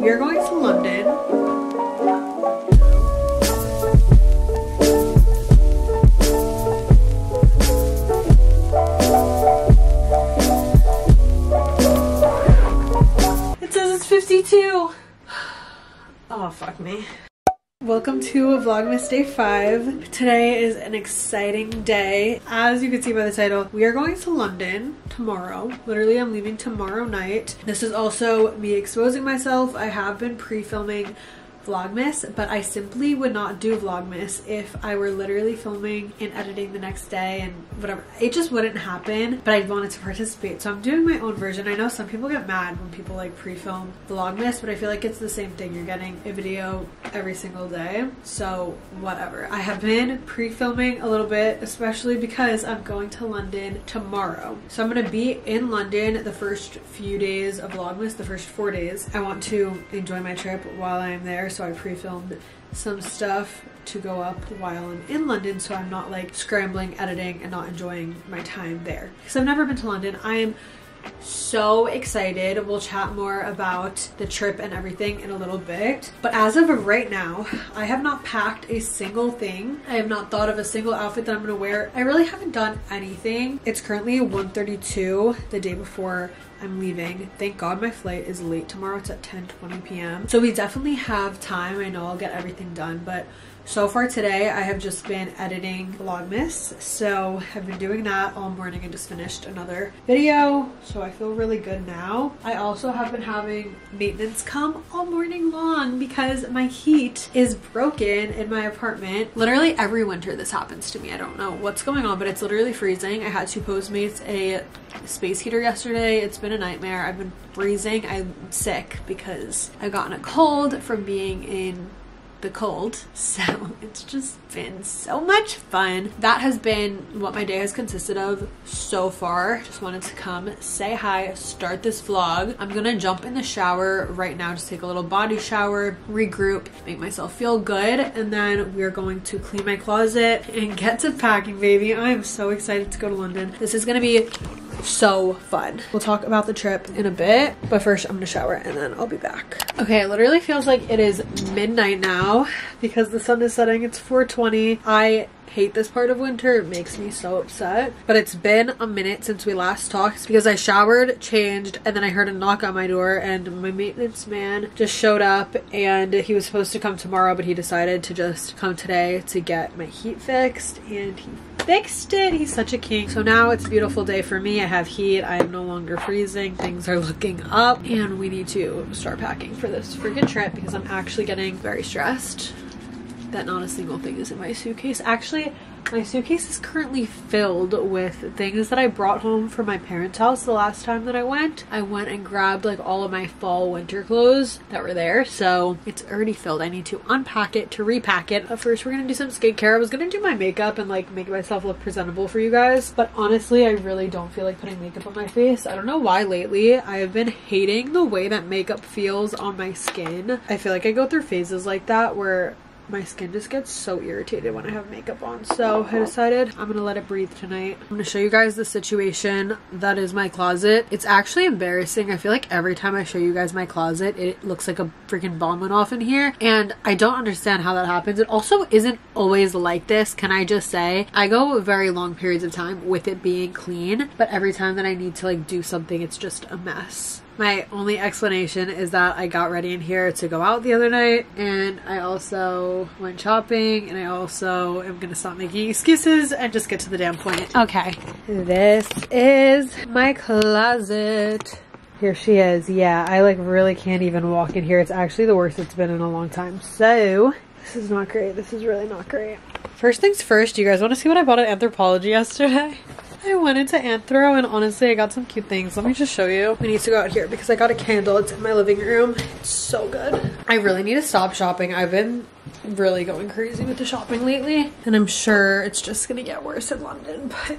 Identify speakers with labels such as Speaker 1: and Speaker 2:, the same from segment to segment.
Speaker 1: we are going to London. It says it's 52. Oh, fuck me. Welcome to Vlogmas Day 5. Today is an exciting day. As you can see by the title, we are going to London tomorrow. Literally, I'm leaving tomorrow night. This is also me exposing myself. I have been pre-filming Vlogmas, but I simply would not do Vlogmas if I were literally filming and editing the next day and whatever. It just wouldn't happen, but I wanted to participate. So I'm doing my own version. I know some people get mad when people like pre-film Vlogmas, but I feel like it's the same thing. You're getting a video every single day. So whatever. I have been pre-filming a little bit, especially because I'm going to London tomorrow. So I'm gonna be in London the first few days of Vlogmas, the first four days. I want to enjoy my trip while I am there so I pre-filmed some stuff to go up while I'm in London so I'm not like scrambling, editing, and not enjoying my time there. Because I've never been to London. I am so excited. We'll chat more about the trip and everything in a little bit. But as of right now, I have not packed a single thing. I have not thought of a single outfit that I'm gonna wear. I really haven't done anything. It's currently 1.32 the day before I'm leaving. Thank God my flight is late tomorrow. It's at 10 20 p.m. So we definitely have time. I know I'll get everything done, but so far today I have just been editing Vlogmas. So I've been doing that all morning and just finished another video. So I feel really good now. I also have been having maintenance come all morning long because my heat is broken in my apartment. Literally every winter this happens to me. I don't know what's going on, but it's literally freezing. I had to Postmates a space heater yesterday. It's been a nightmare. I've been freezing. I'm sick because I've gotten a cold from being in the cold. So it's just been so much fun. That has been what my day has consisted of so far. Just wanted to come say hi, start this vlog. I'm gonna jump in the shower right now, just take a little body shower, regroup, make myself feel good, and then we're going to clean my closet and get to packing, baby. I am so excited to go to London. This is gonna be so fun. We'll talk about the trip in a bit, but first I'm gonna shower and then I'll be back. Okay, it literally feels like it is midnight now because the sun is setting. It's 420. I hate this part of winter. It makes me so upset. But it's been a minute since we last talked because I showered, changed, and then I heard a knock on my door and my maintenance man just showed up and he was supposed to come tomorrow, but he decided to just come today to get my heat fixed and he fixed it. He's such a king. So now it's a beautiful day for me. I have heat. I am no longer freezing. Things are looking up and we need to start packing for this freaking trip because I'm actually getting very stressed that not a single thing is in my suitcase. Actually, my suitcase is currently filled with things that I brought home from my parents' house the last time that I went. I went and grabbed like all of my fall winter clothes that were there. So it's already filled. I need to unpack it to repack it. But first we're gonna do some skincare. I was gonna do my makeup and like make myself look presentable for you guys. But honestly, I really don't feel like putting makeup on my face. I don't know why lately. I have been hating the way that makeup feels on my skin. I feel like I go through phases like that where my skin just gets so irritated when I have makeup on. So I decided I'm gonna let it breathe tonight. I'm gonna show you guys the situation that is my closet. It's actually embarrassing. I feel like every time I show you guys my closet, it looks like a freaking bomb went off in here. And I don't understand how that happens. It also isn't always like this, can I just say? I go very long periods of time with it being clean, but every time that I need to like do something, it's just a mess. My only explanation is that I got ready in here to go out the other night and I also went shopping and I also am gonna stop making excuses and just get to the damn point. Okay, this is my closet. Here she is. Yeah, I like really can't even walk in here. It's actually the worst it's been in a long time. So, this is not great. This is really not great. First things first, you guys want to see what I bought at Anthropologie yesterday? I went into Anthro and honestly I got some cute things. Let me just show you. We need to go out here because I got a candle. It's in my living room. It's so good. I really need to stop shopping. I've been really going crazy with the shopping lately and I'm sure it's just gonna get worse in London but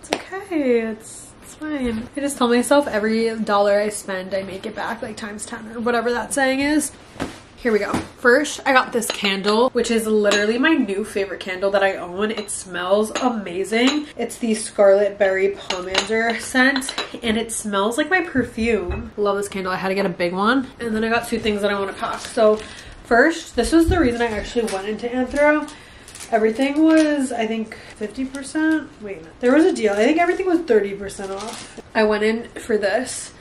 Speaker 1: it's okay. It's it's fine. I just tell myself every dollar I spend I make it back like times 10 or whatever that saying is. Here we go. First, I got this candle, which is literally my new favorite candle that I own. It smells amazing. It's the Scarlet Berry Pomander scent, and it smells like my perfume. Love this candle. I had to get a big one. And then I got two things that I want to pack. So first, this was the reason I actually went into Anthro. Everything was, I think, 50%. Wait, there was a deal. I think everything was 30% off. I went in for this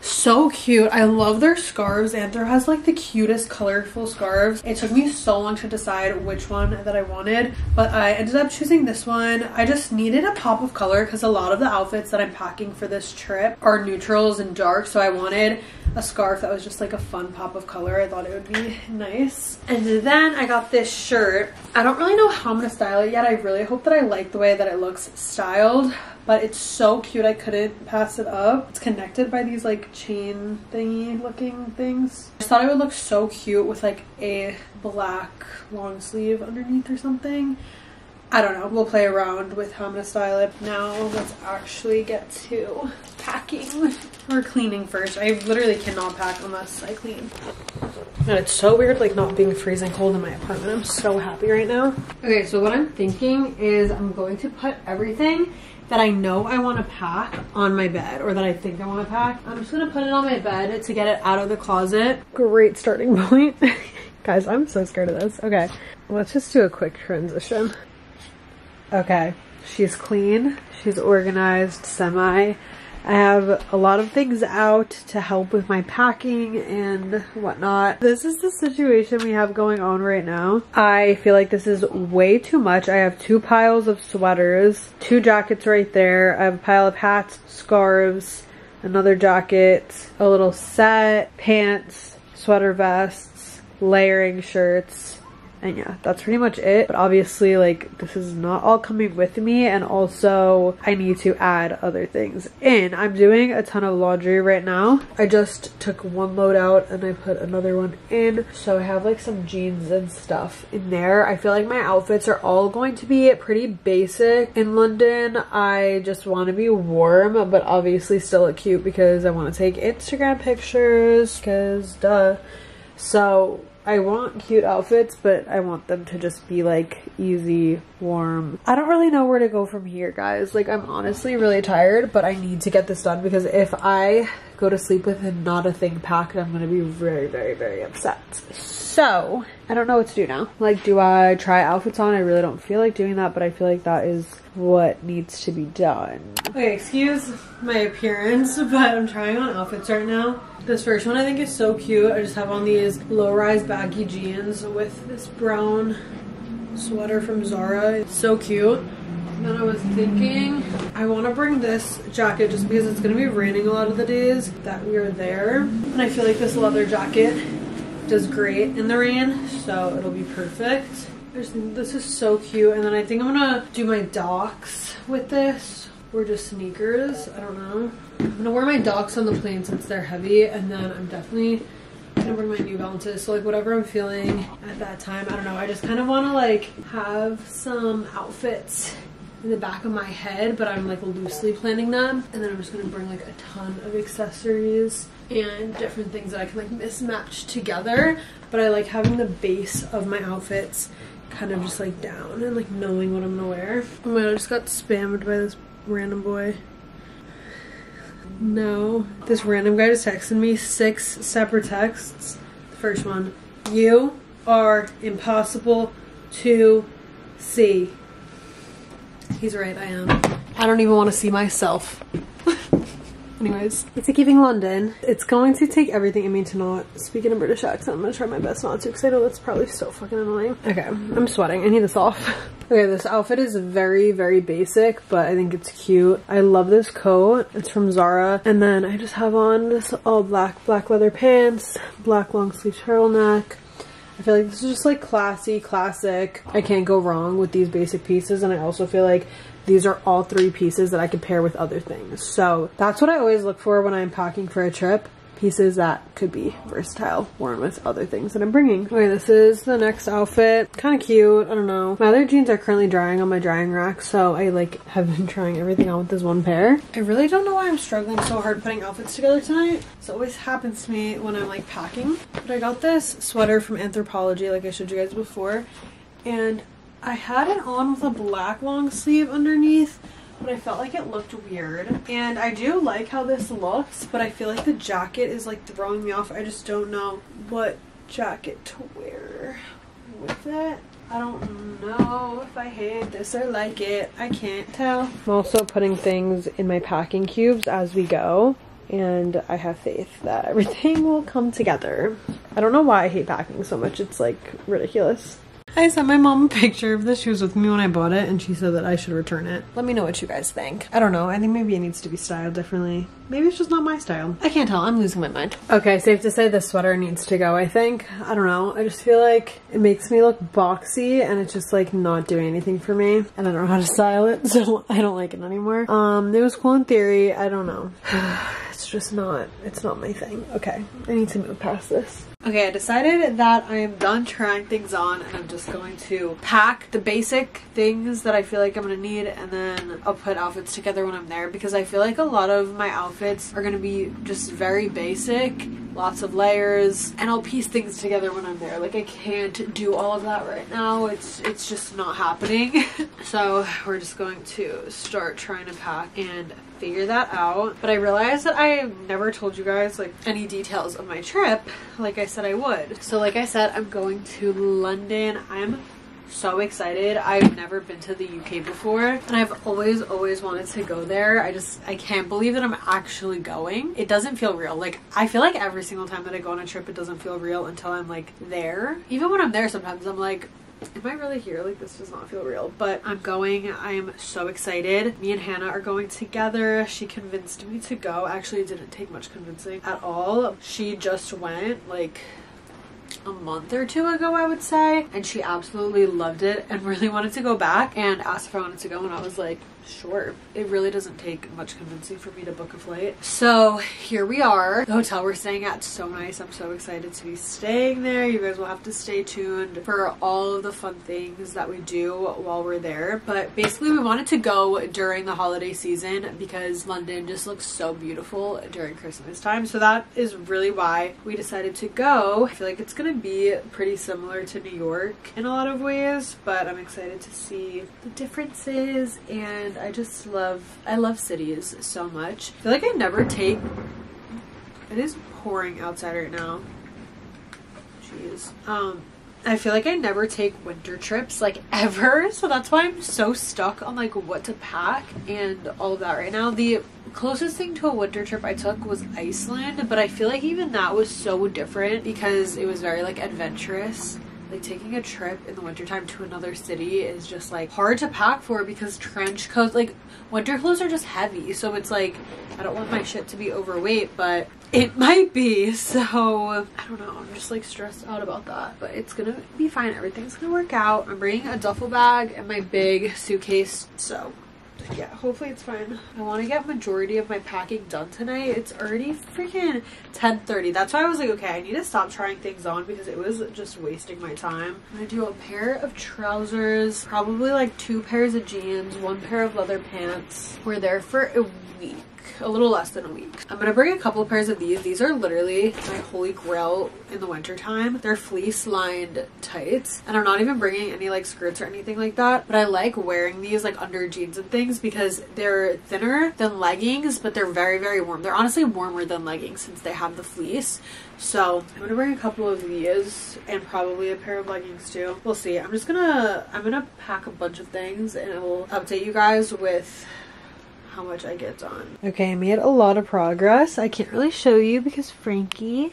Speaker 1: so cute. I love their scarves. Anthro has like the cutest colorful scarves. It took me so long to decide which one that i wanted but i ended up choosing this one. I just needed a pop of color because a lot of the outfits that i'm packing for this trip are neutrals and dark so i wanted a scarf that was just like a fun pop of color. I thought it would be nice. And then i got this shirt. I don't really know how i'm gonna style it yet. I really hope that i like the way that it looks styled but it's so cute I couldn't pass it up. It's connected by these like chain thingy looking things. I thought it would look so cute with like a black long sleeve underneath or something. I don't know. We'll play around with how I'm going to style it. Now let's actually get to packing. Or cleaning first. I literally cannot pack unless I clean. And it's so weird like not being freezing cold in my apartment. I'm so happy right now. Okay, so what I'm thinking is I'm going to put everything that I know I want to pack on my bed or that I think I want to pack. I'm just going to put it on my bed to get it out of the closet. Great starting point. Guys, I'm so scared of this. Okay, let's just do a quick transition. Okay, she's clean. She's organized, semi. I have a lot of things out to help with my packing and whatnot. This is the situation we have going on right now. I feel like this is way too much. I have two piles of sweaters, two jackets right there. I have a pile of hats, scarves, another jacket, a little set, pants, sweater vests, layering shirts, and yeah, that's pretty much it. But obviously, like, this is not all coming with me. And also, I need to add other things in. I'm doing a ton of laundry right now. I just took one load out and I put another one in. So I have like some jeans and stuff in there. I feel like my outfits are all going to be pretty basic in London. I just want to be warm, but obviously still look cute because I want to take Instagram pictures because duh. So I want cute outfits, but I want them to just be like easy, warm. I don't really know where to go from here, guys. Like, I'm honestly really tired, but I need to get this done because if I go to sleep with not a thing packed, I'm gonna be very, very, very upset. So, I don't know what to do now. Like, do I try outfits on? I really don't feel like doing that, but I feel like that is what needs to be done. Okay, excuse my appearance, but I'm trying on outfits right now. This first one I think is so cute. I just have on these low-rise baggy jeans with this brown sweater from Zara. It's so cute. then I was thinking I want to bring this jacket just because it's going to be raining a lot of the days that we are there. And I feel like this leather jacket does great in the rain, so it'll be perfect. Think this is so cute. And then I think I'm gonna do my docs with this or just sneakers. I don't know. I'm gonna wear my docs on the plane since they're heavy and then I'm definitely gonna bring my New Balances. So like whatever I'm feeling at that time, I don't know. I just kind of want to like have some outfits in the back of my head, but I'm like loosely planning them. And then I'm just gonna bring like a ton of accessories and different things that I can like mismatch together. But I like having the base of my outfits kind of just like down and like knowing what I'm gonna wear. Oh my god, I just got spammed by this random boy. No, this random guy just texted me six separate texts. The first one, you are impossible to see. He's right, I am. I don't even want to see myself. Anyways, it's a Giving London. It's going to take everything in me to not speak in a British accent. I'm gonna try my best not to because I know that's probably so fucking annoying. Okay, I'm sweating. I need this off. okay, this outfit is very, very basic, but I think it's cute. I love this coat. It's from Zara. And then I just have on this all black, black leather pants, black long sleeve turtleneck. I feel like this is just like classy, classic. I can't go wrong with these basic pieces. And I also feel like these are all three pieces that I could pair with other things. So that's what I always look for when I'm packing for a trip. pieces that could be versatile, worn with other things that I'm bringing. Okay, this is the next outfit. Kind of cute. I don't know. My other jeans are currently drying on my drying rack, so I like have been trying everything on with this one pair. I really don't know why I'm struggling so hard putting outfits together tonight. This always happens to me when I'm like packing. But I got this sweater from Anthropologie, like I showed you guys before, and I had it on with a black long sleeve underneath but I felt like it looked weird. And I do like how this looks, but I feel like the jacket is like throwing me off. I just don't know what jacket to wear with it. I don't know if I hate this or like it. I can't tell. I'm also putting things in my packing cubes as we go. And I have faith that everything will come together. I don't know why I hate packing so much. It's like ridiculous. I sent my mom a picture of this. She was with me when I bought it and she said that I should return it. Let me know what you guys think. I don't know. I think maybe it needs to be styled differently. Maybe it's just not my style. I can't tell. I'm losing my mind. Okay, safe to say the sweater needs to go, I think. I don't know. I just feel like it makes me look boxy and it's just like not doing anything for me. And I don't know how to style it, so I don't like it anymore. Um, it was cool in theory. I don't know. it's just not, it's not my thing. Okay, I need to move past this. Okay, I decided that I am done trying things on and I'm just going to pack the basic things that I feel like I'm going to need and then I'll put outfits together when I'm there because I feel like a lot of my outfits are going to be just very basic, lots of layers, and I'll piece things together when I'm there. Like I can't do all of that right now. It's it's just not happening. so, we're just going to start trying to pack and figure that out. But I realized that I never told you guys like any details of my trip like I said I would. So like I said, I'm going to London. I'm so excited. I've never been to the UK before and I've always, always wanted to go there. I just, I can't believe that I'm actually going. It doesn't feel real. Like, I feel like every single time that I go on a trip, it doesn't feel real until I'm like there. Even when I'm there, sometimes I'm like, am I really here? Like this does not feel real, but I'm going. I am so excited. Me and Hannah are going together. She convinced me to go. Actually, it didn't take much convincing at all. She just went like a month or two ago, I would say, and she absolutely loved it and really wanted to go back and asked if I wanted to go. And I was like, Sure. It really doesn't take much convincing for me to book a flight. So here we are. The hotel we're staying at so nice. I'm so excited to be staying there. You guys will have to stay tuned for all of the fun things that we do while we're there. But basically we wanted to go during the holiday season because London just looks so beautiful during Christmas time. So that is really why we decided to go. I feel like it's gonna be pretty similar to New York in a lot of ways, but I'm excited to see the differences and I just love, I love cities so much. I feel like I never take, it is pouring outside right now. Jeez. Um, I feel like I never take winter trips like ever so that's why I'm so stuck on like what to pack and all of that right now. The closest thing to a winter trip I took was Iceland but I feel like even that was so different because it was very like adventurous like taking a trip in the wintertime to another city is just like hard to pack for because trench coats like winter clothes are just heavy. So it's like I don't want my shit to be overweight but it might be. So I don't know. I'm just like stressed out about that. But it's gonna be fine. Everything's gonna work out. I'm bringing a duffel bag and my big suitcase. So yeah, hopefully it's fine. I want to get majority of my packing done tonight. It's already freaking 10.30. That's why I was like, okay, I need to stop trying things on because it was just wasting my time. I'm going to do a pair of trousers, probably like two pairs of jeans, one pair of leather pants. We're there for a week a little less than a week. I'm gonna bring a couple pairs of these. These are literally my holy grail in the winter time. They're fleece lined tights and I'm not even bringing any like skirts or anything like that. But I like wearing these like under jeans and things because they're thinner than leggings, but they're very, very warm. They're honestly warmer than leggings since they have the fleece. So I'm gonna bring a couple of these and probably a pair of leggings too. We'll see. I'm just gonna, I'm gonna pack a bunch of things and I will update you guys with how much I get done. Okay, I made a lot of progress. I can't really show you because Frankie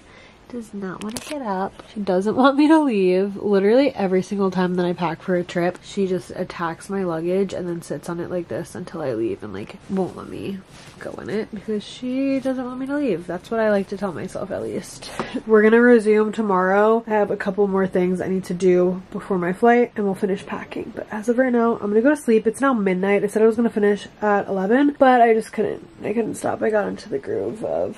Speaker 1: does not want to get up. She doesn't want me to leave. Literally every single time that I pack for a trip, she just attacks my luggage and then sits on it like this until I leave and like won't let me go in it because she doesn't want me to leave. That's what I like to tell myself at least. We're gonna resume tomorrow. I have a couple more things I need to do before my flight and we'll finish packing. But as of right now, I'm gonna go to sleep. It's now midnight. I said I was gonna finish at 11, but I just couldn't. I couldn't stop. I got into the groove of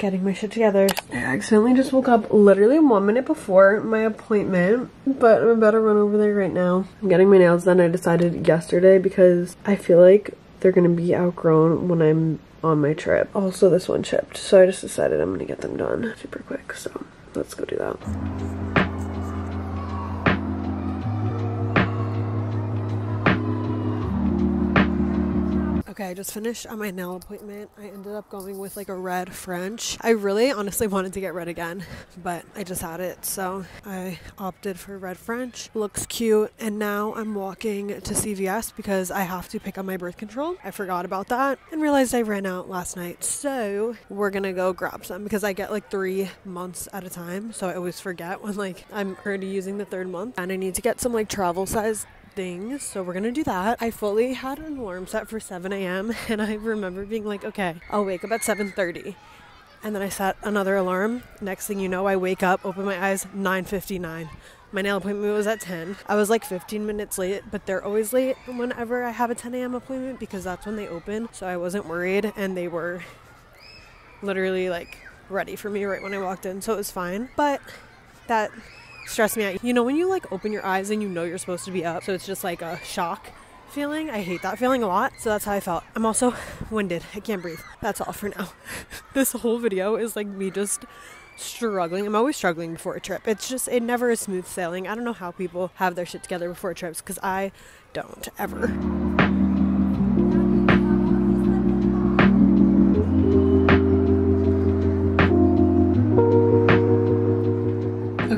Speaker 1: getting my shit together. I accidentally just woke up literally one minute before my appointment, but I'm about to run over there right now. I'm getting my nails done. I decided yesterday because I feel like they're gonna be outgrown when I'm on my trip. Also, this one chipped, so I just decided I'm gonna get them done super quick, so let's go do that. Okay, I just finished on my nail appointment. I ended up going with like a red French. I really honestly wanted to get red again, but I just had it, so I opted for red French. Looks cute, and now I'm walking to CVS because I have to pick up my birth control. I forgot about that and realized I ran out last night, so we're gonna go grab some because I get like three months at a time, so I always forget when like I'm already using the third month, and I need to get some like travel size things. So we're gonna do that. I fully had an alarm set for 7 a.m. and I remember being like, okay, I'll wake up at 7:30. And then I set another alarm. Next thing you know, I wake up, open my eyes, 9:59. My nail appointment was at 10. I was like 15 minutes late, but they're always late whenever I have a 10 a.m. appointment because that's when they open. So I wasn't worried, and they were literally like ready for me right when I walked in, so it was fine. But that stress me out. You know, when you like open your eyes and you know you're supposed to be up, so it's just like a shock feeling. I hate that feeling a lot. So that's how I felt. I'm also winded. I can't breathe. That's all for now. this whole video is like me just struggling. I'm always struggling before a trip. It's just, it never is smooth sailing. I don't know how people have their shit together before trips because I don't ever.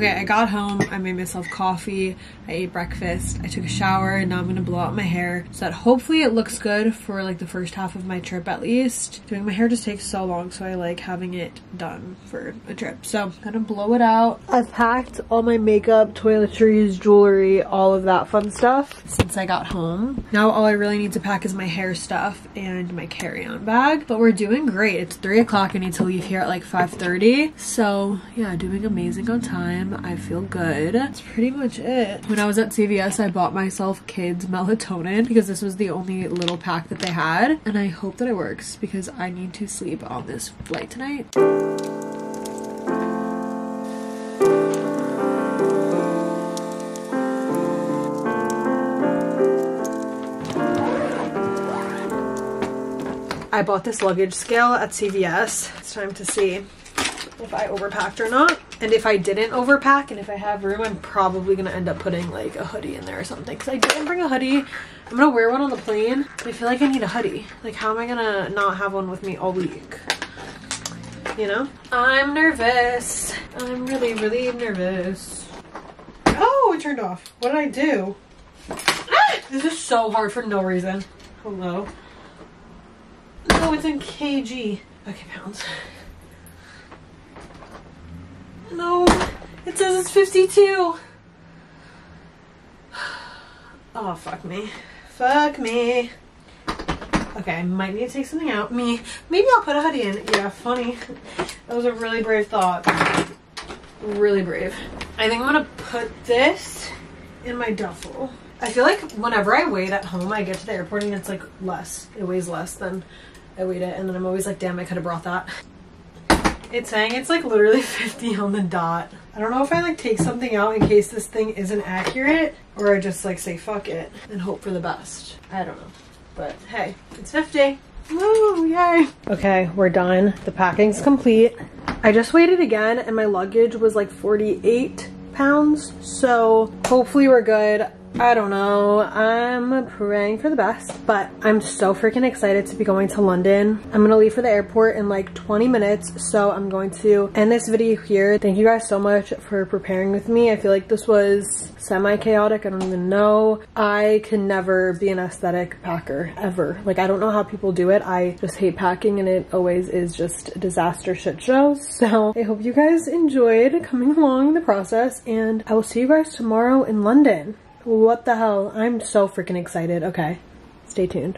Speaker 1: Okay, I got home, made myself coffee, I ate breakfast, I took a shower, and now I'm gonna blow out my hair so that hopefully it looks good for like the first half of my trip at least. Doing my hair just takes so long, so I like having it done for a trip. So I'm gonna blow it out. I've packed all my makeup, toiletries, jewelry, all of that fun stuff since I got home. Now all I really need to pack is my hair stuff and my carry-on bag, but we're doing great. It's three o'clock, I need to leave here at like 5.30. So yeah, doing amazing on time. I feel good. That's pretty much it. When I was at CVS, I bought myself kids melatonin because this was the only little pack that they had. And I hope that it works because I need to sleep on this flight tonight. I bought this luggage scale at CVS. It's time to see if I overpacked or not. And if I didn't overpack and if I have room, I'm probably gonna end up putting like a hoodie in there or something. Cause I didn't bring a hoodie. I'm gonna wear one on the plane, but I feel like I need a hoodie. Like how am I gonna not have one with me all week? You know? I'm nervous. I'm really, really nervous. Oh, it turned off. What did I do? Ah! This is so hard for no reason. Hello? No, it's in kg. Okay, pounds. No, it says it's 52. Oh, fuck me. Fuck me. Okay, I might need to take something out. Me, maybe I'll put a hoodie in. Yeah, funny. That was a really brave thought. Really brave. I think I'm gonna put this in my duffel. I feel like whenever I wait at home, I get to the airport and it's like less. It weighs less than I weighed it. And then I'm always like, damn, I could have brought that. It's saying it's like literally 50 on the dot. I don't know if I like take something out in case this thing isn't accurate or I just like say fuck it and hope for the best. I don't know. But hey, it's 50. Woo, yay. Okay, we're done. The packing's complete. I just waited again and my luggage was like 48 pounds. So hopefully we're good. I don't know. I'm praying for the best, but I'm so freaking excited to be going to London. I'm gonna leave for the airport in like 20 minutes, so I'm going to end this video here. Thank you guys so much for preparing with me. I feel like this was semi-chaotic. I don't even know. I can never be an aesthetic packer, ever. Like, I don't know how people do it. I just hate packing and it always is just disaster shit shows. So I hope you guys enjoyed coming along the process and I will see you guys tomorrow in London. What the hell? I'm so freaking excited. Okay, stay tuned.